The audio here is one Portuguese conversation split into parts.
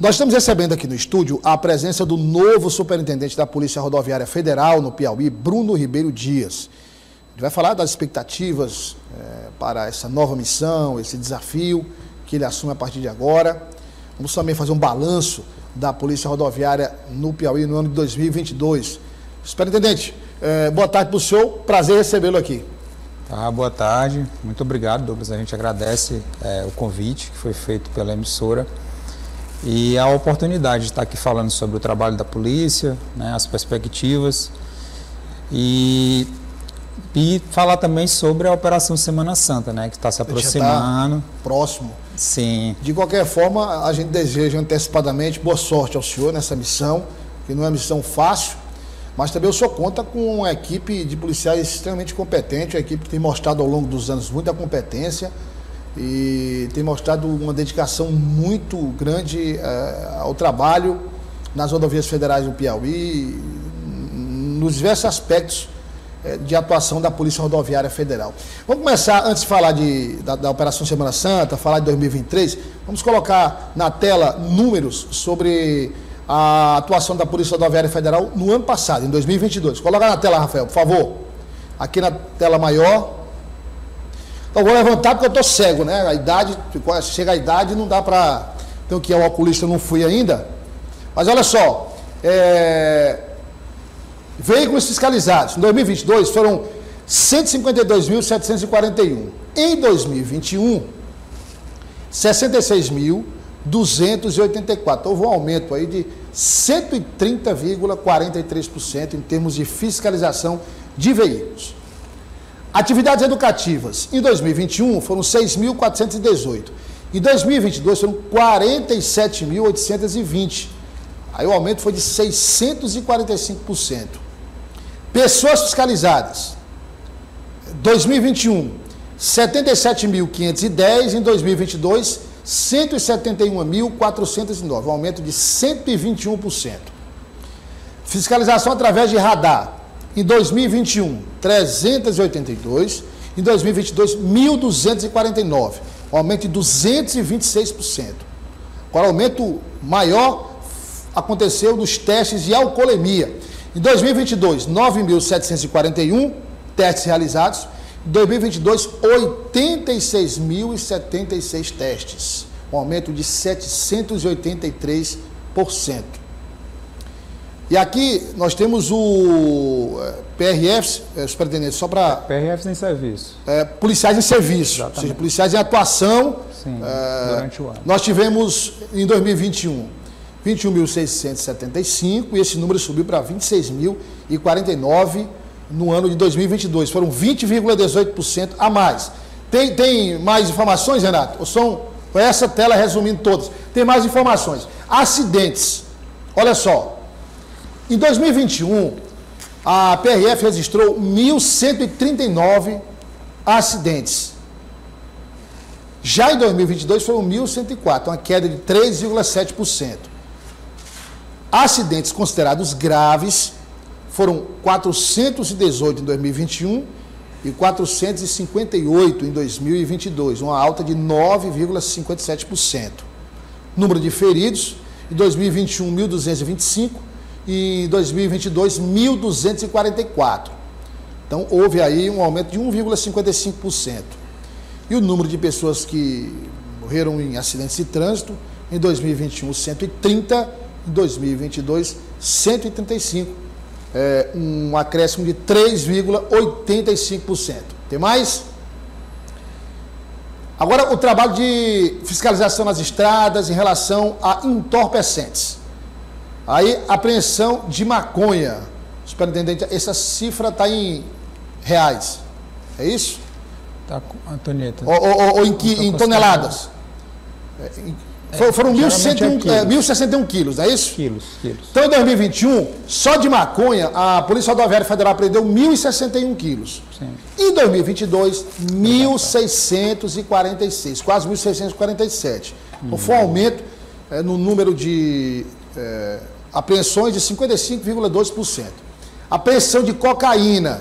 Nós estamos recebendo aqui no estúdio a presença do novo superintendente da Polícia Rodoviária Federal no Piauí, Bruno Ribeiro Dias. Ele vai falar das expectativas é, para essa nova missão, esse desafio que ele assume a partir de agora. Vamos também fazer um balanço da Polícia Rodoviária no Piauí no ano de 2022. Superintendente, é, boa tarde para o senhor, prazer recebê-lo aqui. Tá, boa tarde, muito obrigado, Douglas. A gente agradece é, o convite que foi feito pela emissora e a oportunidade de estar aqui falando sobre o trabalho da polícia, né, as perspectivas e, e falar também sobre a Operação Semana Santa, né, que está se aproximando. Tá próximo. Sim. De qualquer forma, a gente deseja antecipadamente boa sorte ao senhor nessa missão, que não é missão fácil mas também o senhor conta com uma equipe de policiais extremamente competente, uma equipe que tem mostrado ao longo dos anos muita competência e tem mostrado uma dedicação muito grande uh, ao trabalho nas rodovias federais do Piauí, nos diversos aspectos uh, de atuação da Polícia Rodoviária Federal. Vamos começar, antes de falar de, da, da Operação Semana Santa, falar de 2023, vamos colocar na tela números sobre a atuação da Polícia Rodoviária Federal no ano passado, em 2022. Coloca na tela, Rafael, por favor. Aqui na tela maior. Então, vou levantar porque eu estou cego, né? A idade, chega a idade, não dá para. Então, que é o oculista, não fui ainda. Mas olha só. É... Veículos fiscalizados. Em 2022 foram 152.741. Em 2021, 66.284. Houve um aumento aí de 130,43% em termos de fiscalização de veículos. Atividades educativas, em 2021 foram 6.418. Em 2022 foram 47.820. Aí o aumento foi de 645%. Pessoas fiscalizadas, 2021, 77.510. Em 2022, 171.409, um aumento de 121%. Fiscalização através de radar, em 2021, 382, em 2022, 1.249, um aumento de 226%. O aumento maior aconteceu nos testes de alcoolemia. Em 2022, 9.741 testes realizados, 2022, 86.076 testes, um aumento de 783%. E aqui nós temos o eh, PRFs, é, eh, superintendente, só para. PRFs em serviço. É, policiais em serviço, Exatamente. ou seja, policiais em atuação. Sim, é, durante o ano. Nós tivemos em 2021 21.675 e esse número subiu para 26.049 no ano de 2022. Foram 20,18% a mais. Tem, tem mais informações, Renato? São, foi essa tela resumindo todas. Tem mais informações. Acidentes. Olha só. Em 2021, a PRF registrou 1.139 acidentes. Já em 2022 foram 1.104, uma queda de 3,7%. Acidentes considerados graves foram 418 em 2021 e 458 em 2022, uma alta de 9,57%. Número de feridos, em 2021, 1.225 e em 2022, 1.244. Então, houve aí um aumento de 1,55%. E o número de pessoas que morreram em acidentes de trânsito, em 2021, 130, em 2022, 135 é, um acréscimo de 3,85%. Tem mais? Agora, o trabalho de fiscalização nas estradas em relação a entorpecentes. Aí, apreensão de maconha. Superintendente, essa cifra está em reais. É isso? Tá, Antonieta. Ou, ou, ou em, que, em toneladas? É, em, é, foram 1.061 é, 1.061 quilos, não é isso? Quilos, quilos. Então, em 2021, só de maconha, a Polícia Rodoviária Federal prendeu 1.061 quilos. Sim. Em 2022, 1.646, quase 1.647. Então, foi um aumento é, no número de é, apreensões de 55,2%. Apreensão de cocaína.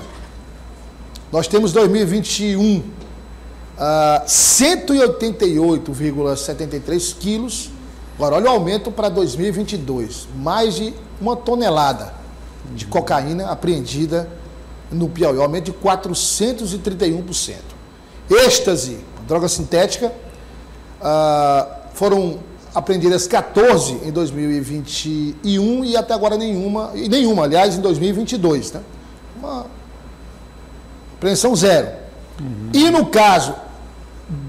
Nós temos 2021 uh, 188,73 quilos Agora, olha o aumento para 2022. Mais de uma tonelada de cocaína apreendida no Piauí. Aumento de 431%. Êxtase, droga sintética, ah, foram apreendidas 14 em 2021 e até agora nenhuma, e nenhuma, aliás, em 2022. Né? Uma apreensão zero. Uhum. E no caso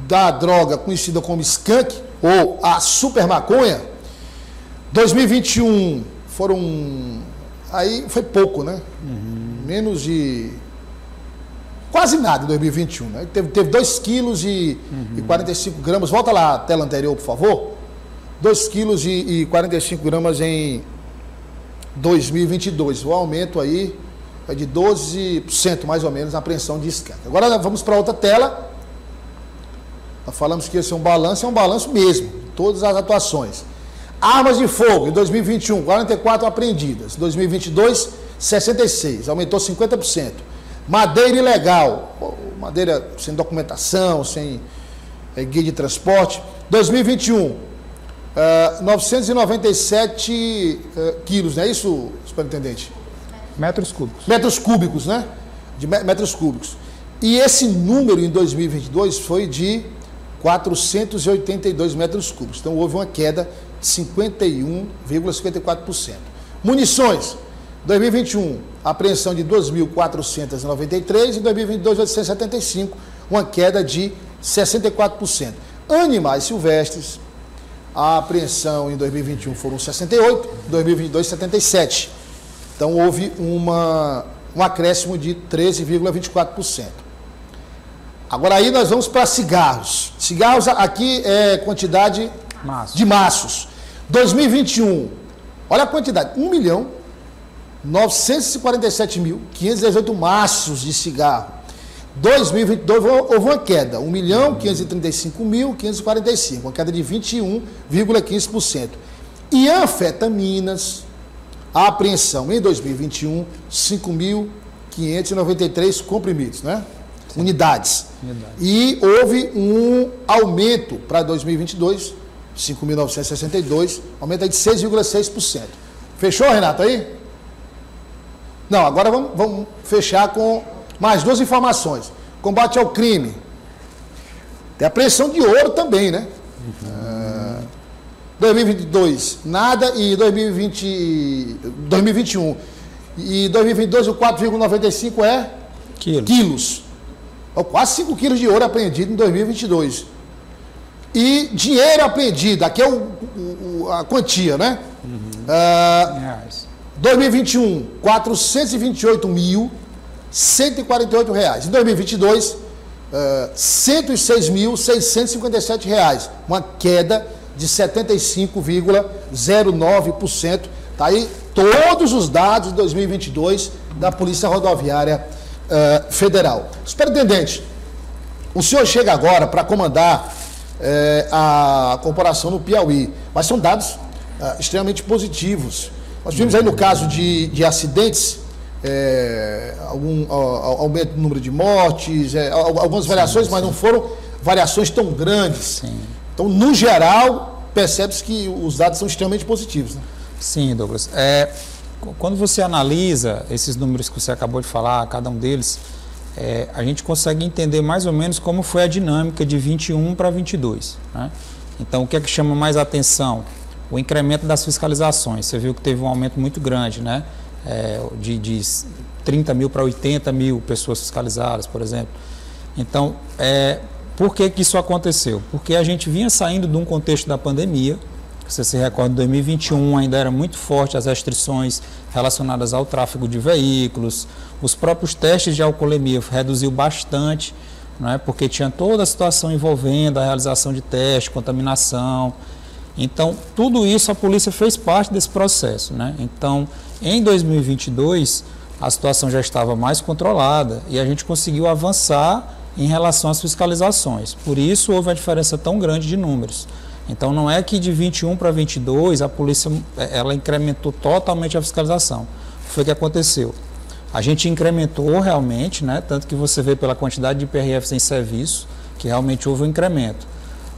da droga conhecida como skunk, ou a super maconha, 2021 foram. Aí foi pouco, né? Uhum. Menos de. Quase nada em 2021. Né? Teve, teve 2 quilos e, uhum. e 45 gramas. Volta lá a tela anterior, por favor. 2 quilos e, e 45 gramas em 2022. O aumento aí é de 12% mais ou menos na apreensão de skunk. Agora vamos para outra tela. Nós falamos que esse é um balanço, é um balanço mesmo, todas as atuações. Armas de fogo, em 2021, 44 apreendidas. 2022, 66, aumentou 50%. Madeira ilegal, madeira sem documentação, sem é, guia de transporte. 2021, uh, 997 uh, quilos, não é isso, superintendente? Metros cúbicos. Metros cúbicos, né? De metros cúbicos. E esse número em 2022 foi de 482 metros cúbicos. Então houve uma queda de 51,54%. Munições, 2021, apreensão de 2.493 e 2022, 875, uma queda de 64%. Animais silvestres, a apreensão em 2021 foram 68, 2022 77. Então houve uma, um acréscimo de 13,24%. Agora aí nós vamos para cigarros. Cigarros aqui é quantidade Maço. de maços. 2021, olha a quantidade, 1 milhão 947 mil 518 maços de cigarro. 2022 houve uma queda, 1 milhão 535 mil 545, uma queda de 21,15%. E anfetaminas, a apreensão em 2021, 5.593 comprimidos, né? unidades. Unidade. E houve um aumento para 2022, 5.962, aumento de 6,6%. Fechou, Renato, aí? Não, agora vamos, vamos fechar com mais duas informações. Combate ao crime. Tem a pressão de ouro também, né? Uhum. 2022, nada, e 2020, 2021. E 2022, o 4,95 é quilos. quilos quase 5 quilos de ouro apreendido em 2022. E dinheiro apreendido, aqui é o, o, a quantia, né? Uhum. Uh, 2021, 428 mil 148 reais. Em 2022, uh, 106.657 reais. Uma queda de 75,09%. Está aí todos os dados de 2022 da Polícia Rodoviária uh, Federal. Superintendente, o senhor chega agora para comandar uh, a corporação no Piauí, mas são dados uh, extremamente positivos. Nós tivemos aí no caso de, de acidentes, é, algum aumento do número de mortes, é, algumas variações, sim, sim. mas não foram variações tão grandes. Sim. Então, no geral, percebe-se que os dados são extremamente positivos. Né? Sim, Douglas. É, quando você analisa esses números que você acabou de falar, cada um deles, é, a gente consegue entender mais ou menos como foi a dinâmica de 21 para 22. Né? Então, o que é que chama mais atenção? O incremento das fiscalizações. Você viu que teve um aumento muito grande, né? É, de, de 30 mil para 80 mil pessoas fiscalizadas, por exemplo. Então, é, por que, que isso aconteceu? Porque a gente vinha saindo de um contexto da pandemia, você se recorda, em 2021 ainda era muito forte as restrições relacionadas ao tráfego de veículos, os próprios testes de alcoolemia reduziu bastante, não é? porque tinha toda a situação envolvendo a realização de testes, contaminação. Então, tudo isso a polícia fez parte desse processo. Né? Então, em 2022, a situação já estava mais controlada e a gente conseguiu avançar em relação às fiscalizações. Por isso, houve a diferença tão grande de números. Então não é que de 21 para 22 a polícia é, ela incrementou totalmente a fiscalização. Foi o que aconteceu. A gente incrementou realmente, né, tanto que você vê pela quantidade de PRFs em serviço, que realmente houve um incremento.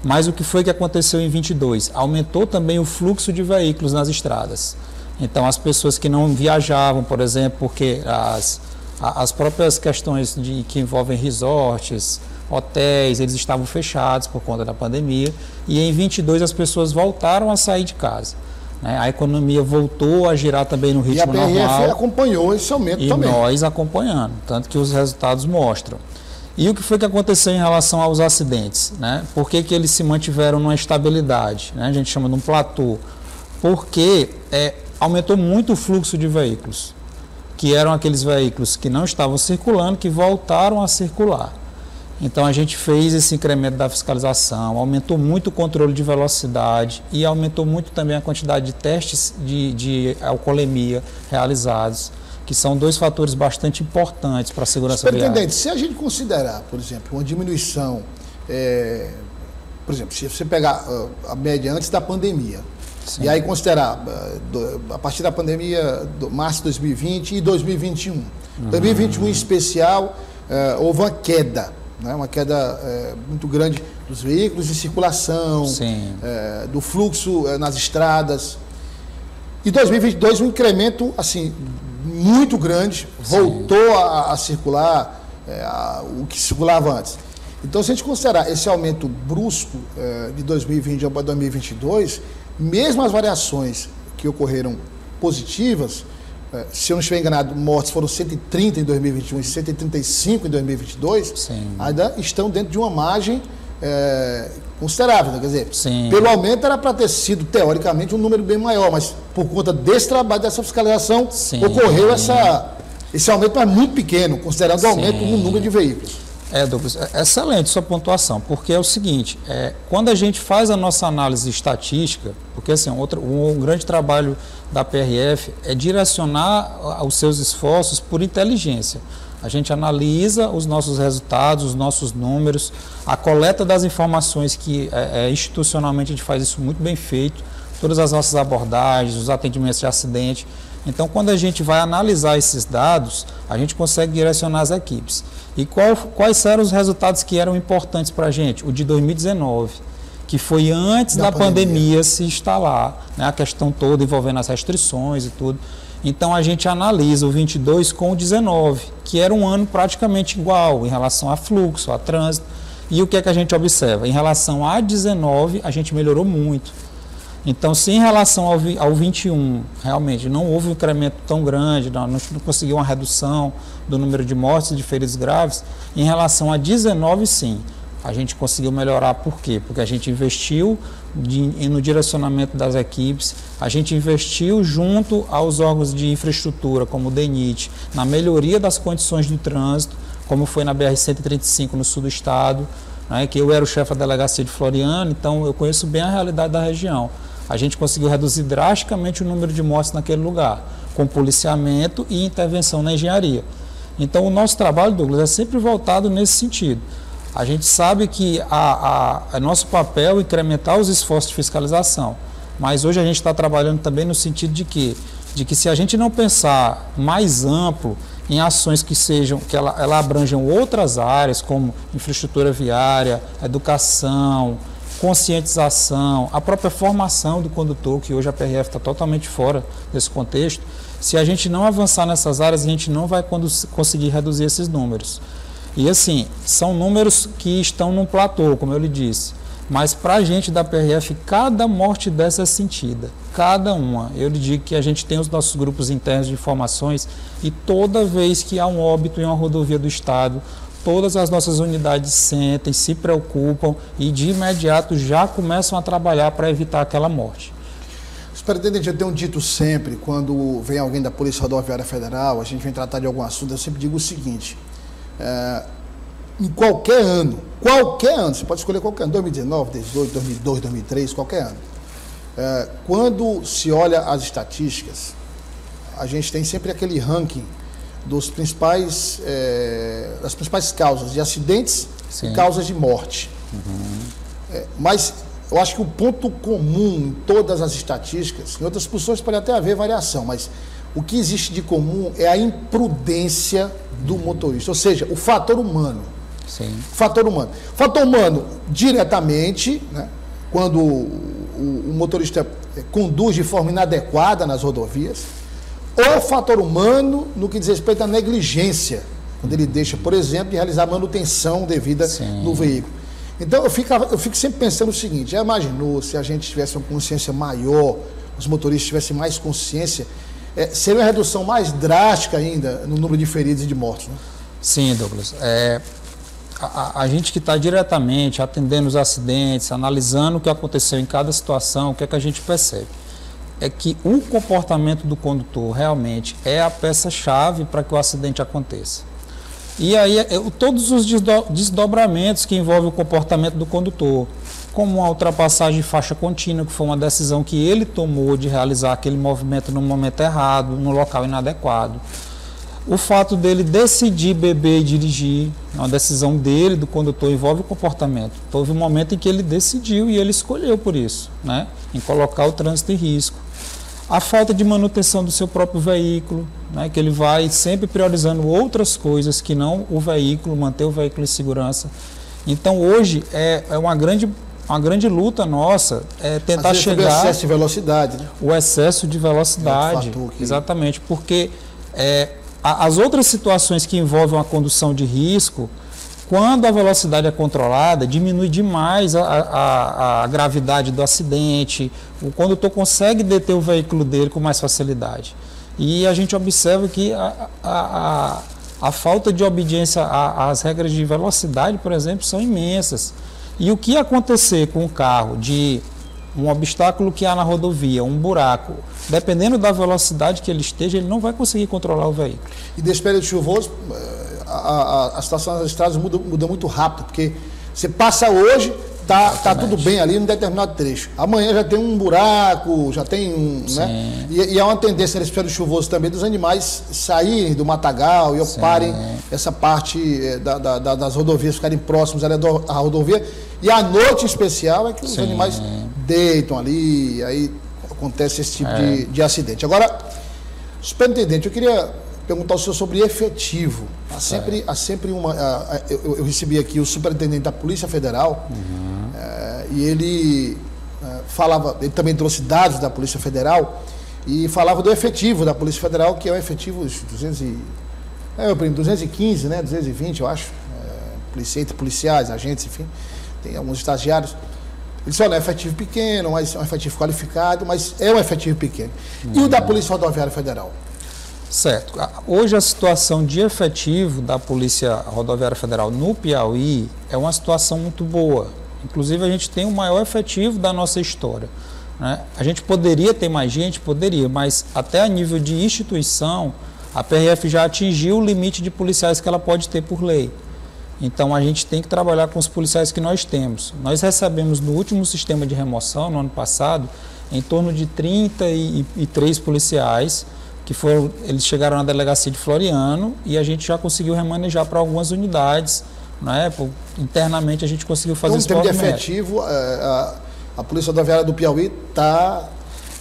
Mas o que foi que aconteceu em 22? Aumentou também o fluxo de veículos nas estradas. Então, as pessoas que não viajavam, por exemplo, porque as, as próprias questões de, que envolvem resorts, hotéis, eles estavam fechados por conta da pandemia. E em 22 as pessoas voltaram a sair de casa. Né? A economia voltou a girar também no ritmo normal. E a PRF normal, acompanhou esse aumento e também. E nós acompanhando, tanto que os resultados mostram. E o que foi que aconteceu em relação aos acidentes? Né? Por que, que eles se mantiveram numa estabilidade? Né? A gente chama de um platô. Porque é, aumentou muito o fluxo de veículos, que eram aqueles veículos que não estavam circulando, que voltaram a circular. Então a gente fez esse incremento da fiscalização, aumentou muito o controle de velocidade e aumentou muito também a quantidade de testes de, de alcoolemia realizados, que são dois fatores bastante importantes para a segurança viária. se a gente considerar, por exemplo, uma diminuição, é, por exemplo, se você pegar uh, a média antes da pandemia, Sim. e aí considerar do, a partir da pandemia, do março de 2020 e 2021. Uhum. 2021 em especial, uh, houve uma queda né? uma queda é, muito grande dos veículos de circulação, do fluxo nas estradas. E 2022 um incremento assim muito grande, voltou a, a circular é, a, o que circulava antes. Então, se a gente considerar esse aumento brusco é, de 2020 para 2022, mesmo as variações que ocorreram positivas, é, se eu não estiver enganado, mortes foram 130 em 2021 e 135 em 2022, Sim. ainda estão dentro de uma margem é, considerável. Né? Quer dizer, Sim. pelo aumento era para ter sido, teoricamente, um número bem maior, mas por conta desse trabalho, dessa fiscalização, Sim. ocorreu essa, esse aumento, mas muito pequeno, considerando o aumento no número de veículos. É, Douglas, é excelente sua pontuação, porque é o seguinte, é, quando a gente faz a nossa análise estatística, porque assim, outro, um, um grande trabalho da PRF é direcionar os seus esforços por inteligência. A gente analisa os nossos resultados, os nossos números, a coleta das informações que é, é, institucionalmente a gente faz isso muito bem feito, todas as nossas abordagens, os atendimentos de acidente. Então, quando a gente vai analisar esses dados, a gente consegue direcionar as equipes. E qual, quais eram os resultados que eram importantes para a gente? O de 2019, que foi antes da, da pandemia. pandemia. se instalar, né? a questão toda envolvendo as restrições e tudo. Então a gente analisa o 22 com o 19, que era um ano praticamente igual em relação a fluxo, a trânsito. E o que é que a gente observa? Em relação a 19, a gente melhorou muito. Então, se em relação ao, ao 21, realmente não houve um incremento tão grande, não, não conseguiu uma redução do número de mortes e de feridos graves, em relação a 19, sim, a gente conseguiu melhorar. Por quê? Porque a gente investiu de, no direcionamento das equipes, a gente investiu junto aos órgãos de infraestrutura, como o DENIT, na melhoria das condições do trânsito, como foi na BR-135 no sul do estado, né, que eu era o chefe da delegacia de Floriano, então eu conheço bem a realidade da região a gente conseguiu reduzir drasticamente o número de mortes naquele lugar, com policiamento e intervenção na engenharia. Então, o nosso trabalho, Douglas, é sempre voltado nesse sentido. A gente sabe que a, a, é nosso papel é incrementar os esforços de fiscalização, mas hoje a gente está trabalhando também no sentido de que, de que se a gente não pensar mais amplo em ações que sejam, que ela, ela abranjam outras áreas, como infraestrutura viária, educação, conscientização, a própria formação do condutor, que hoje a PRF está totalmente fora desse contexto, se a gente não avançar nessas áreas, a gente não vai conseguir reduzir esses números. E assim, são números que estão num platô, como eu lhe disse. Mas para a gente da PRF, cada morte dessa é sentida, cada uma. Eu lhe digo que a gente tem os nossos grupos internos de informações e toda vez que há um óbito em uma rodovia do Estado, todas as nossas unidades sentem, se preocupam e de imediato já começam a trabalhar para evitar aquela morte. Superintendente, eu tenho dito sempre, quando vem alguém da Polícia Rodoviária Federal, a gente vem tratar de algum assunto, eu sempre digo o seguinte: é, em qualquer ano, qualquer ano, você pode escolher qualquer ano, 2019, 2018, 2002, 2003, qualquer ano. É, quando se olha as estatísticas, a gente tem sempre aquele ranking dos principais, é, das principais causas de acidentes Sim. e causas de morte. Uhum. É, mas eu acho que o ponto comum em todas as estatísticas, em outras posições pode até haver variação, mas o que existe de comum é a imprudência do motorista, ou seja, o fator humano. Sim. Fator humano. Fator humano, diretamente, né, quando o, o, o motorista conduz de forma inadequada nas rodovias, ou fator humano no que diz respeito à negligência, quando ele deixa, por exemplo, de realizar manutenção devida Sim. no veículo. Então eu fico, eu fico sempre pensando o seguinte, já imaginou se a gente tivesse uma consciência maior, os motoristas tivessem mais consciência, é, seria uma redução mais drástica ainda no número de feridos e de mortos. Né? Sim, Douglas. É, a, a, gente que está diretamente atendendo os acidentes, analisando o que aconteceu em cada situação, o que é que a gente percebe? É que o comportamento do condutor realmente é a peça-chave para que o acidente aconteça. E aí, é, todos os desdobramentos que envolvem o comportamento do condutor, como a ultrapassagem de faixa contínua, que foi uma decisão que ele tomou de realizar aquele movimento no momento errado, no local inadequado. O fato dele decidir beber e dirigir, é uma decisão dele, do condutor, envolve o comportamento. Houve um momento em que ele decidiu e ele escolheu por isso, né? em colocar o trânsito em risco a falta de manutenção do seu próprio veículo, né, que ele vai sempre priorizando outras coisas que não o veículo, manter o veículo em segurança. Então hoje é, é uma grande uma grande luta nossa é tentar chegar. O excesso de velocidade. Né? O excesso de velocidade. É exatamente, porque é, as outras situações que envolvem uma condução de risco, quando a velocidade é controlada, diminui demais a, a, a gravidade do acidente, o condutor consegue deter o veículo dele com mais facilidade. E a gente observa que a, a, a falta de obediência às regras de velocidade, por exemplo, são imensas. E o que acontecer com o carro de um obstáculo que há na rodovia, um buraco, dependendo da velocidade que ele esteja, ele não vai conseguir controlar o veículo. E desse período chuvoso, a, a, a situação das estradas muda, muda muito rápido, porque você passa hoje, tá, tá tudo bem ali num determinado trecho. Amanhã já tem um buraco, já tem um. Né? E, e há uma tendência nesse período chuvoso também dos animais saírem do matagal e ocuparem Sim. essa parte eh, da, da, da, das rodovias, ficarem próximos ali à rodovia. E a noite especial é que os Sim. animais deitam ali, aí acontece esse tipo é. de, de acidente. Agora, superintendente, eu queria perguntar ao senhor sobre efetivo. Há sempre, há sempre uma. eu, eu, recebi aqui o superintendente da Polícia Federal uhum. e ele é, falava, ele também trouxe dados da Polícia Federal e falava do efetivo da Polícia Federal, que é o efetivo 200 e, é, 215, né, 220, eu acho, é, policiais, agentes, enfim, tem alguns estagiários. Ele disse, olha, é um efetivo pequeno, mas é um efetivo qualificado, mas é um efetivo pequeno. Uhum. E o da uhum. Polícia Rodoviária Federal? Certo. Hoje a situação de efetivo da Polícia Rodoviária Federal no Piauí é uma situação muito boa. Inclusive a gente tem o maior efetivo da nossa história. Né? A gente poderia ter mais gente, poderia, mas até a nível de instituição, a PRF já atingiu o limite de policiais que ela pode ter por lei. Então a gente tem que trabalhar com os policiais que nós temos. Nós recebemos no último sistema de remoção, no ano passado, em torno de 33 policiais que foram, eles chegaram na delegacia de Floriano e a gente já conseguiu remanejar para algumas unidades, né? Internamente a gente conseguiu fazer então, esse termo de efetivo, é, a, a Polícia Rodoviária do Piauí está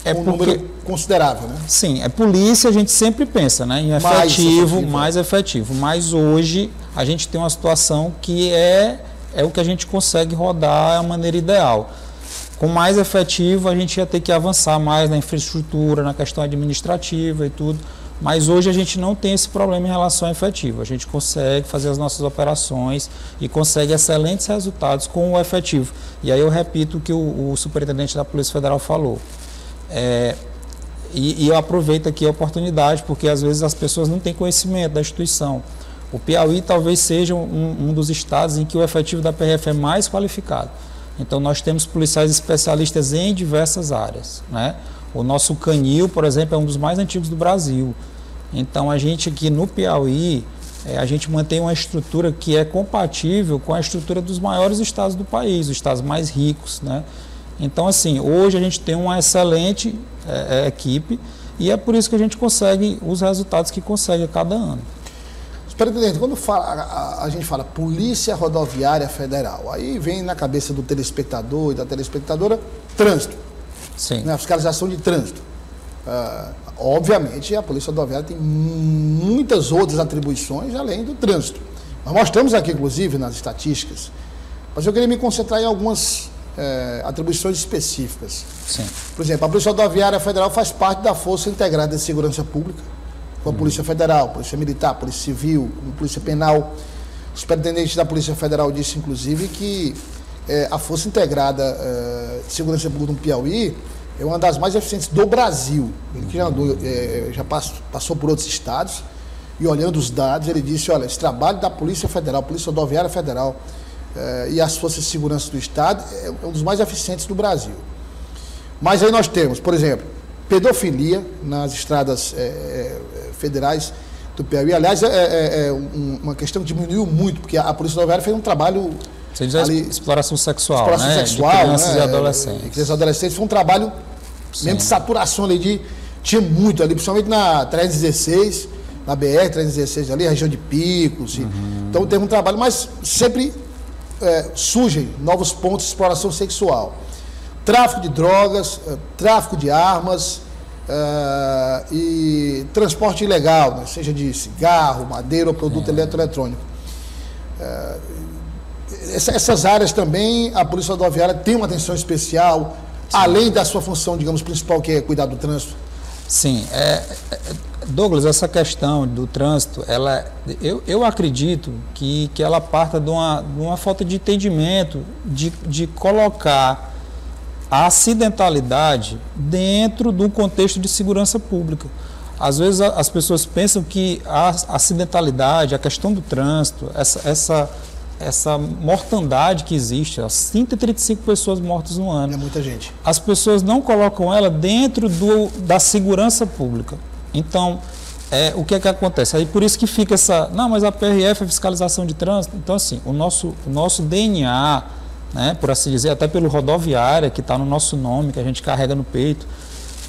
é um porque, número considerável, né? Sim, é polícia, a gente sempre pensa né, em efetivo, mais efetivo, mais efetivo. Mas hoje a gente tem uma situação que é, é o que a gente consegue rodar a maneira ideal com mais efetivo, a gente ia ter que avançar mais na infraestrutura, na questão administrativa e tudo. Mas hoje a gente não tem esse problema em relação ao efetivo. A gente consegue fazer as nossas operações e consegue excelentes resultados com o efetivo. E aí eu repito o que o, o superintendente da Polícia Federal falou. É, e, e, eu aproveito aqui a oportunidade, porque às vezes as pessoas não têm conhecimento da instituição. O Piauí talvez seja um, um dos estados em que o efetivo da PRF é mais qualificado. Então nós temos policiais especialistas em diversas áreas. Né? O nosso canil, por exemplo, é um dos mais antigos do Brasil. Então a gente aqui no Piauí, é, a gente mantém uma estrutura que é compatível com a estrutura dos maiores estados do país, os estados mais ricos. Né? Então assim, hoje a gente tem uma excelente é, equipe e é por isso que a gente consegue os resultados que consegue a cada ano. Presidente, quando fala, a, a, gente fala Polícia Rodoviária Federal, aí vem na cabeça do telespectador e da telespectadora trânsito. Sim. Né, fiscalização de trânsito. Uh, obviamente, a Polícia Rodoviária tem muitas outras atribuições além do trânsito. Nós mostramos aqui, inclusive, nas estatísticas, mas eu queria me concentrar em algumas é, atribuições específicas. Sim. Por exemplo, a Polícia Rodoviária Federal faz parte da Força Integrada de Segurança Pública, com a Polícia Federal, Polícia Militar, Polícia Civil, Polícia Penal. O superintendente da Polícia Federal disse, inclusive, que é, a Força Integrada é, de Segurança Pública no Piauí é uma das mais eficientes do Brasil. Ele que já, andou, é, já passou, passou por outros estados e olhando os dados, ele disse, olha, esse trabalho da Polícia Federal, Polícia Rodoviária Federal é, e as Forças de Segurança do Estado é um dos mais eficientes do Brasil. Mas aí nós temos, por exemplo, pedofilia nas estradas é, é federais do Piauí. Aliás, é, é, é uma questão que diminuiu muito, porque a Polícia Rodoviária fez um trabalho você diz ali, exploração sexual, exploração né? sexual, de crianças né? e adolescentes. crianças e adolescentes. Foi um trabalho Sim. mesmo de saturação ali de. Tinha muito ali, principalmente na 316, na BR 316 ali, região de Picos. Uhum. Então teve um trabalho, mas sempre é, surgem novos pontos de exploração sexual. Tráfico de drogas, é, tráfico de armas é, e transporte ilegal, né? seja de cigarro, madeira ou produto é. eletroeletrônico. É, essas áreas também, a Polícia Rodoviária tem uma atenção especial, Sim. além da sua função, digamos, principal, que é cuidar do trânsito? Sim. É, é, Douglas, essa questão do trânsito, ela, eu, eu acredito que, que ela parta de uma, de uma falta de entendimento de, de colocar a acidentalidade dentro do contexto de segurança pública. Às vezes as pessoas pensam que a acidentalidade, a questão do trânsito, essa, essa essa mortandade que existe, as 135 pessoas mortas no ano. É muita gente. As pessoas não colocam ela dentro do, da segurança pública. Então, é, o que é que acontece? Aí por isso que fica essa. Não, mas a PRF é fiscalização de trânsito. Então, assim, o nosso, o nosso DNA, né, por assim dizer, até pelo rodoviária, que está no nosso nome, que a gente carrega no peito,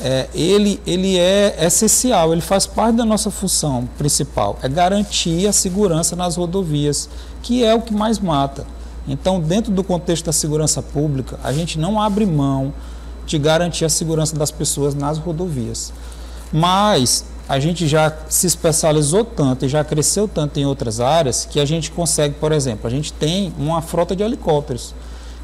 é, ele, ele é essencial, ele faz parte da nossa função principal, é garantir a segurança nas rodovias, que é o que mais mata. Então, dentro do contexto da segurança pública, a gente não abre mão de garantir a segurança das pessoas nas rodovias. Mas a gente já se especializou tanto e já cresceu tanto em outras áreas que a gente consegue, por exemplo, a gente tem uma frota de helicópteros.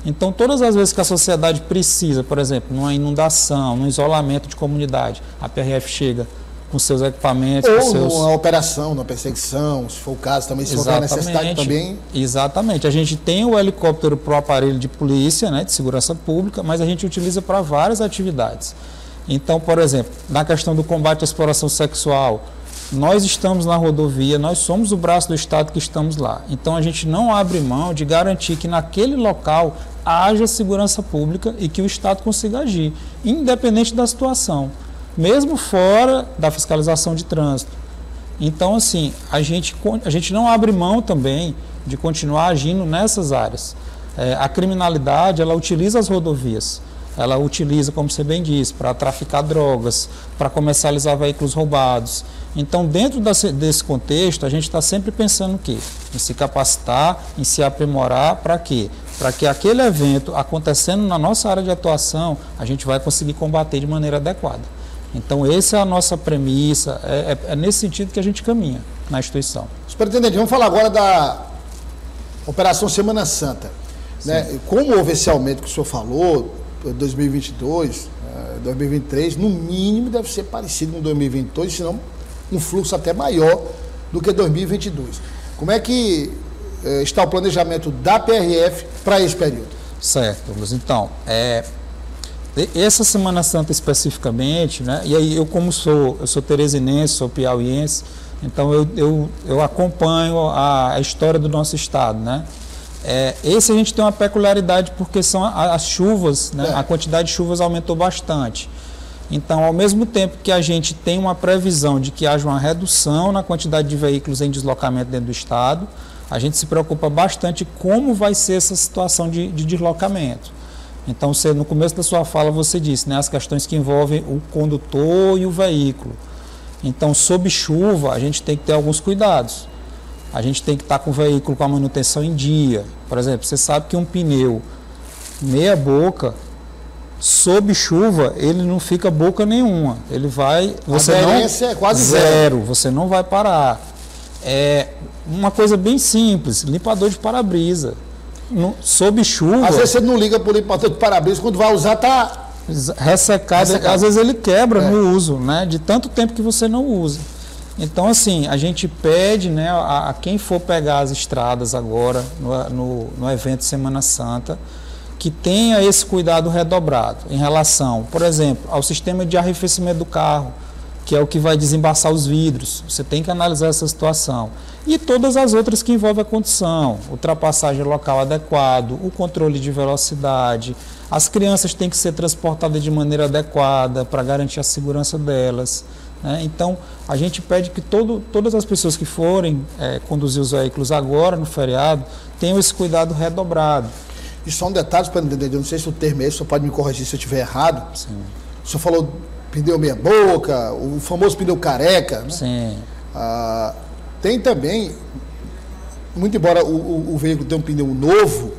Então, todas as vezes que a sociedade precisa, por exemplo, numa inundação, num isolamento de comunidade, a PRF chega com seus equipamentos. Ou seus... numa operação, numa perseguição, se for o caso também, se Exatamente. necessidade também. Exatamente. A gente tem o helicóptero para o aparelho de polícia, né, de segurança pública, mas a gente utiliza para várias atividades. Então, por exemplo, na questão do combate à exploração sexual, nós estamos na rodovia, nós somos o braço do Estado que estamos lá. Então a gente não abre mão de garantir que naquele local haja segurança pública e que o Estado consiga agir, independente da situação, mesmo fora da fiscalização de trânsito. Então, assim, a gente, a gente não abre mão também de continuar agindo nessas áreas. É, a criminalidade, ela utiliza as rodovias ela utiliza, como você bem disse, para traficar drogas, para comercializar veículos roubados. Então, dentro desse contexto, a gente está sempre pensando o quê? Em se capacitar, em se aprimorar, para quê? Para que aquele evento acontecendo na nossa área de atuação, a gente vai conseguir combater de maneira adequada. Então, essa é a nossa premissa, é, é, é nesse sentido que a gente caminha na instituição. Superintendente, vamos falar agora da Operação Semana Santa. Né? Como houve esse aumento que o senhor falou, 2022, 2023, no mínimo deve ser parecido com 2022, senão um fluxo até maior do que 2022. Como é que eh, está o planejamento da PRF para esse período? Certo, Luiz. Então, é, essa Semana Santa especificamente, né, e aí eu como sou, eu sou teresinense, sou piauiense, então eu, eu, eu acompanho a, a história do nosso estado, né? É, esse a gente tem uma peculiaridade porque são as chuvas, né? é. a quantidade de chuvas aumentou bastante. Então, ao mesmo tempo que a gente tem uma previsão de que haja uma redução na quantidade de veículos em deslocamento dentro do estado, a gente se preocupa bastante como vai ser essa situação de, de deslocamento. Então, você, no começo da sua fala, você disse né, as questões que envolvem o condutor e o veículo. Então, sob chuva, a gente tem que ter alguns cuidados a gente tem que estar com o veículo com a manutenção em dia. Por exemplo, você sabe que um pneu meia boca, sob chuva, ele não fica boca nenhuma. Ele vai. Você não, é quase zero. Você não vai parar. É uma coisa bem simples, limpador de para-brisa. Sob chuva. Às vezes você não liga para o limpador de para-brisa, quando vai usar tá ressecado, ressecado. às vezes ele quebra é. no uso, né? De tanto tempo que você não usa. Então, assim, a gente pede né, a, a quem for pegar as estradas agora, no, no, no, evento Semana Santa, que tenha esse cuidado redobrado em relação, por exemplo, ao sistema de arrefecimento do carro, que é o que vai desembaçar os vidros. Você tem que analisar essa situação. E todas as outras que envolvem a condução, ultrapassagem local adequado, o controle de velocidade. As crianças têm que ser transportadas de maneira adequada para garantir a segurança delas. Né? Então, a gente pede que todo, todas as pessoas que forem é, conduzir os veículos agora, no feriado, tenham esse cuidado redobrado. E só um detalhe para entender, eu não sei se o termo é esse, o senhor pode me corrigir se eu estiver errado. Sim. O senhor falou pneu meia boca, o famoso pneu careca. Né? Sim. Ah, tem também, muito embora o, o, o veículo tenha um pneu novo,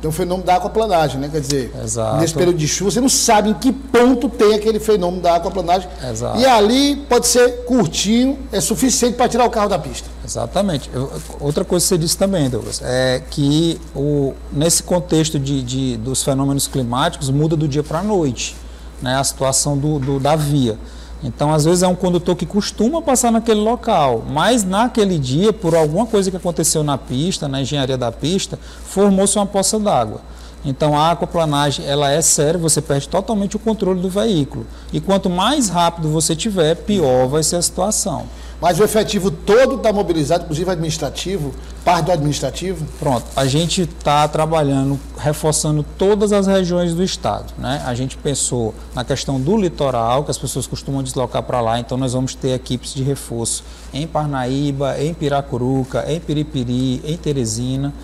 tem um fenômeno da aquaplanagem, né? Quer dizer, Exato. nesse período de chuva, você não sabe em que ponto tem aquele fenômeno da aquaplanagem. Exato. E ali pode ser curtinho, é suficiente para tirar o carro da pista. Exatamente. Eu, outra coisa que você disse também, Douglas, é que o, nesse contexto de, de dos fenômenos climáticos muda do dia para a noite né, a situação do, do, da via. Então, às vezes é um condutor que costuma passar naquele local, mas naquele dia, por alguma coisa que aconteceu na pista, na engenharia da pista, formou-se uma poça d'água. Então, a aquaplanagem ela é séria, você perde totalmente o controle do veículo. E quanto mais rápido você tiver, pior vai ser a situação. Mas o efetivo todo está mobilizado, inclusive administrativo, parte do administrativo? Pronto, a gente está trabalhando, reforçando todas as regiões do estado. Né? A gente pensou na questão do litoral, que as pessoas costumam deslocar para lá, então nós vamos ter equipes de reforço em Parnaíba, em Piracuruca, em Piripiri, em Teresina.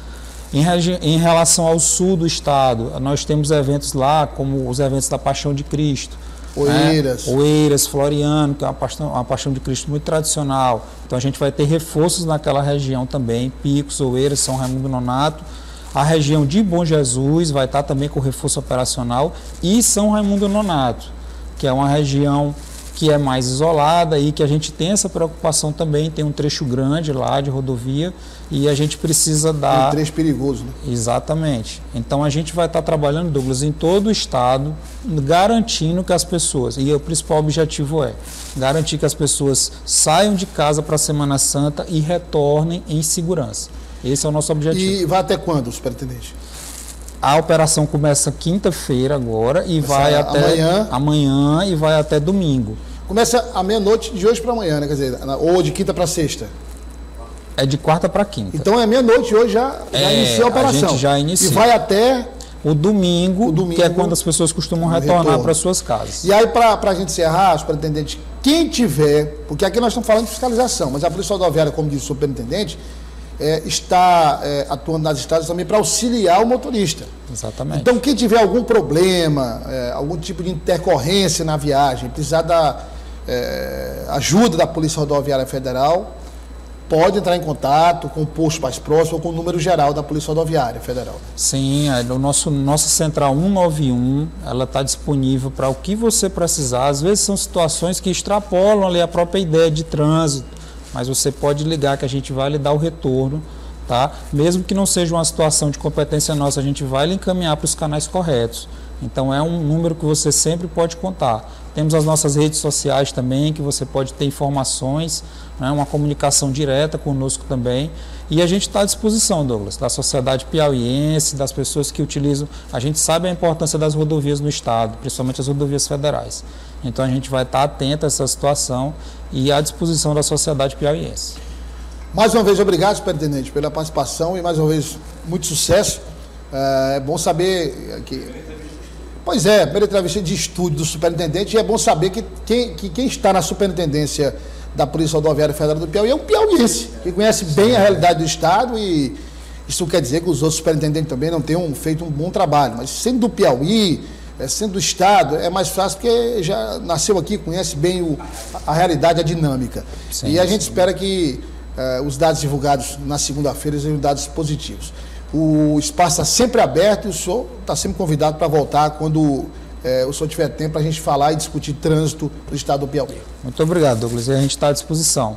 Em, em relação ao sul do estado, nós temos eventos lá, como os eventos da Paixão de Cristo Oeiras. Né? Oeiras, Floriano, que é uma paixão, uma paixão de Cristo muito tradicional. Então a gente vai ter reforços naquela região também, Picos, Oeiras, São Raimundo Nonato. A região de Bom Jesus vai estar também com reforço operacional e São Raimundo Nonato, que é uma região que é mais isolada e que a gente tem essa preocupação também, tem um trecho grande lá de rodovia e a gente precisa dar... Um trecho perigoso, né? Exatamente. Então a gente vai estar trabalhando, Douglas, em todo o estado, garantindo que as pessoas, e o principal objetivo é garantir que as pessoas saiam de casa para a Semana Santa e retornem em segurança. Esse é o nosso objetivo. E vai até quando, superintendente? A operação começa quinta-feira agora e começa vai até amanhã. amanhã e vai até domingo. Começa à meia-noite de hoje para amanhã, né? Quer dizer, ou de quinta para sexta. É de quarta para quinta. Então é meia-noite hoje já, já é, inicia a operação. A gente já inicia. E vai até o domingo, o domingo, que é quando as pessoas costumam retornar para suas casas. E aí, para a gente encerrar, superintendente, quem tiver, porque aqui nós estamos falando de fiscalização, mas a Polícia Rodoviária, como disse o superintendente, é, está é, atuando nas estradas também para auxiliar o motorista. Exatamente. Então, quem tiver algum problema, é, algum tipo de intercorrência na viagem, precisar da é, ajuda da Polícia Rodoviária Federal, pode entrar em contato com o posto mais próximo ou com o número geral da Polícia Rodoviária Federal. Sim, é, o nosso nossa central 191, ela está disponível para o que você precisar. Às vezes são situações que extrapolam ali a própria ideia de trânsito mas você pode ligar que a gente vai lhe dar o retorno, tá? Mesmo que não seja uma situação de competência nossa, a gente vai lhe encaminhar para os canais corretos. Então é um número que você sempre pode contar. Temos as nossas redes sociais também, que você pode ter informações, né, uma comunicação direta conosco também. E a gente está à disposição, Douglas, da sociedade piauiense, das pessoas que utilizam. A gente sabe a importância das rodovias no Estado, principalmente as rodovias federais. Então a gente vai estar atento a essa situação e à disposição da sociedade piauiense. Mais uma vez, obrigado, superintendente, pela participação e mais uma vez, muito sucesso. É bom saber que. Pois é, primeira entrevista de estúdio do superintendente e é bom saber que quem, que quem está na superintendência da Polícia Rodoviária Federal do Piauí é um piauiense, que conhece bem a realidade do Estado e isso quer dizer que os outros superintendentes também não tenham feito um bom trabalho, mas sendo do Piauí, é, sendo do Estado, é mais fácil porque já nasceu aqui, conhece bem o, a, a realidade, a dinâmica. Sim, e a sim. gente espera que é, os dados divulgados na segunda-feira sejam dados positivos. O espaço está sempre aberto e o senhor está sempre convidado para voltar quando é, o senhor tiver tempo para a gente falar e discutir trânsito do estado do Piauí. Muito obrigado, Douglas. E a gente está à disposição.